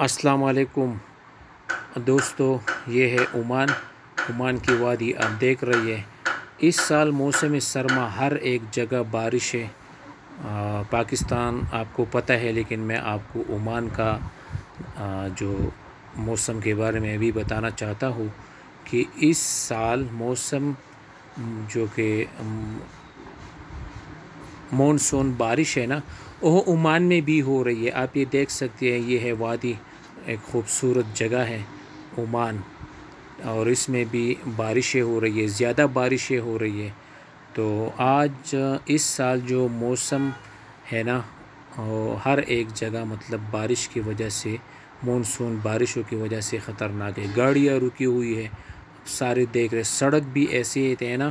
अस्सलाम वालेकुम दोस्तों ये है ओमान ओमान की वादी आप देख रही है। इस साल मौसम सरमा हर एक जगह बारिश है। आ, पाकिस्तान आपको पता है लेकिन मैं आपको ओमान का आ, जो मौसम के बारे में भी बताना चाहता हूँ कि इस साल मौसम जो कि मानसून बारिश है ना वो ओमान में भी हो रही है। आप ये देख सकते हैं, ये है वादी, एक ख़ूबसूरत जगह है ओमान। और इसमें भी बारिशें हो रही है, ज़्यादा बारिशें हो रही है। तो आज, इस साल जो मौसम है ना हर एक जगह मतलब बारिश की वजह से, मानसून बारिशों की वजह से ख़तरनाक है। गाड़ियाँ रुकी हुई है, सारे देख रहे सड़क भी ऐसे है ना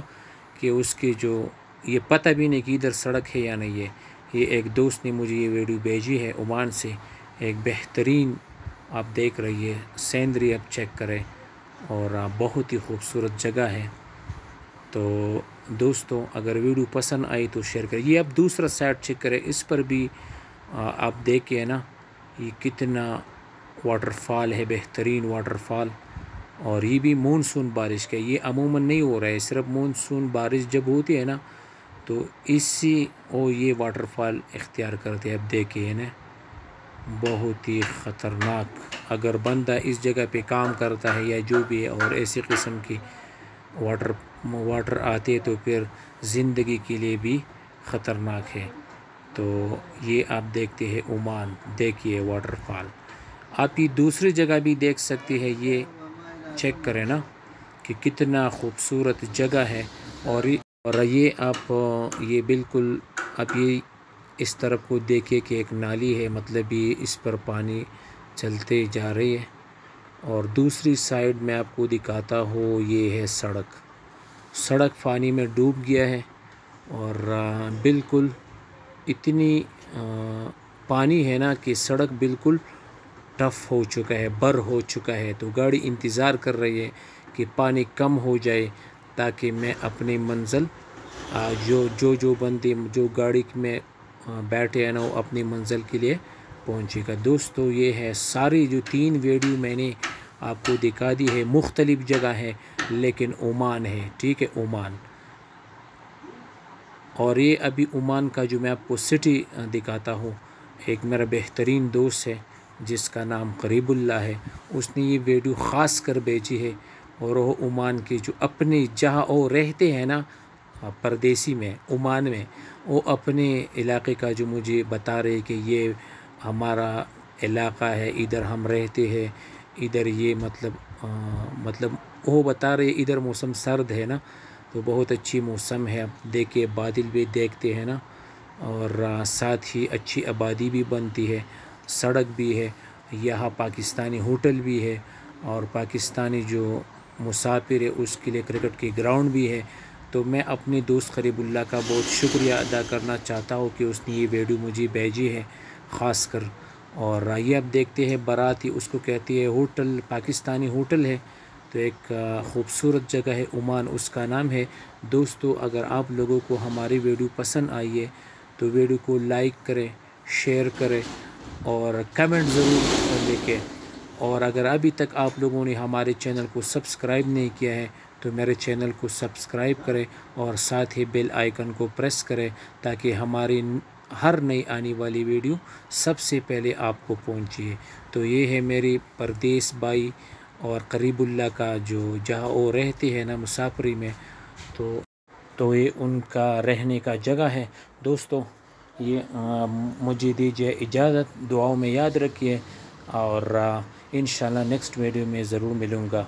कि उसकी जो, ये पता भी नहीं कि इधर सड़क है या नहीं है। ये एक दोस्त ने मुझे ये वीडियो भेजी है ओमान से। एक बेहतरीन आप देख रही है सेंदरी आप चेक करें और बहुत ही खूबसूरत जगह है। तो दोस्तों, अगर वीडियो पसंद आई तो शेयर करें। ये आप दूसरा साइड चेक करें, इस पर भी आप देखिए ना, ये कितना वाटरफॉल है, बेहतरीन वाटरफॉल और ये भी मानसून बारिश का ये अमूमन नहीं हो रहा है, सिर्फ़ मानसून बारिश जब होती है ना तो इसी ओ ये वाटरफॉल इख्तियार करते हैं। अब देखिए ना बहुत ही ख़तरनाक। अगर बंदा इस जगह पे काम करता है या जो भी है और ऐसी किस्म की वाटर वाटर आते तो फिर ज़िंदगी के लिए भी ख़तरनाक है। तो ये आप देखते हैं ओमान देखिए वाटरफॉल आप ये दूसरी जगह भी देख सकते हैं। ये चेक करें ना कि कितना खूबसूरत जगह है और और ये आप, ये बिल्कुल, आप ये इस तरफ़ को देखिए कि एक नाली है मतलब ये इस पर पानी चलते जा रही है। और दूसरी साइड में आपको दिखाता हूँ, ये है सड़क। सड़क पानी में डूब गया है और बिल्कुल इतनी पानी है ना कि सड़क बिल्कुल टफ़ हो चुका है, बर हो चुका है। तो गाड़ी इंतज़ार कर रही है कि पानी कम हो जाए ताकि मैं अपनी मंज़िल जो जो जो बंदे, जो गाड़ी में बैठे हैं ना, वो अपनी मंजिल के लिए पहुँचेगा। दोस्तों, ये है सारी जो तीन वीडियो मैंने आपको दिखा दी है, मुख्तलिफ़ जगह है, लेकिन ओमान है, ठीक है, ओमान। और ये अभी ओमान का जो मैं आपको सिटी दिखाता हूँ, एक मेरा बेहतरीन दोस्त है, जिसका नाम करीबुल्ला है। उसने ये वीडियो ख़ास कर भेजी है और वो ओमान के जो अपने जहाँ वो रहते हैं ना परदेसी में ओमान में वो अपने इलाके का जो मुझे बता रहे कि ये हमारा इलाका है इधर हम रहते हैं इधर ये मतलब आ, मतलब वो बता रहे इधर मौसम सर्द है ना तो बहुत अच्छी मौसम है देखिए बादल भी देखते हैं ना और आ, साथ ही अच्छी आबादी भी बनती है सड़क भी है यहाँ पाकिस्तानी होटल भी है और पाकिस्तानी जो मुसाफिर है, उसके लिए क्रिकेट की ग्राउंड भी है। तो मैं अपने दोस्त करीबुल्ला का बहुत शुक्रिया अदा करना चाहता हूँ कि उसने ये वीडियो मुझे भेजी है ख़ास कर और आइए अब देखते हैं, बारात ही उसको कहती है, होटल, पाकिस्तानी होटल है। तो एक ख़ूबसूरत जगह है ओमान उसका नाम है। दोस्तों, अगर आप लोगों को हमारी वीडियो पसंद आई है तो वीडियो को लाइक करें शेयर करें और कमेंट ज़रूर लेके और अगर अभी तक आप लोगों ने हमारे चैनल को सब्सक्राइब नहीं किया है तो मेरे चैनल को सब्सक्राइब करें और साथ ही बेल आइकन को प्रेस करें ताकि हमारी हर नई आने वाली वीडियो सबसे पहले आपको पहुँचे। तो ये है मेरी परदेश बाई और करीबुल्ला का जो जहाँ वो रहते हैं ना मुसाफरी में तो तो ये उनका रहने का जगह है। दोस्तों ये आ, मुझे दीजिए इजाज़त दुआओं में याद रखिए और इन नेक्स्ट वीडियो में ज़रूर मिलूँगा।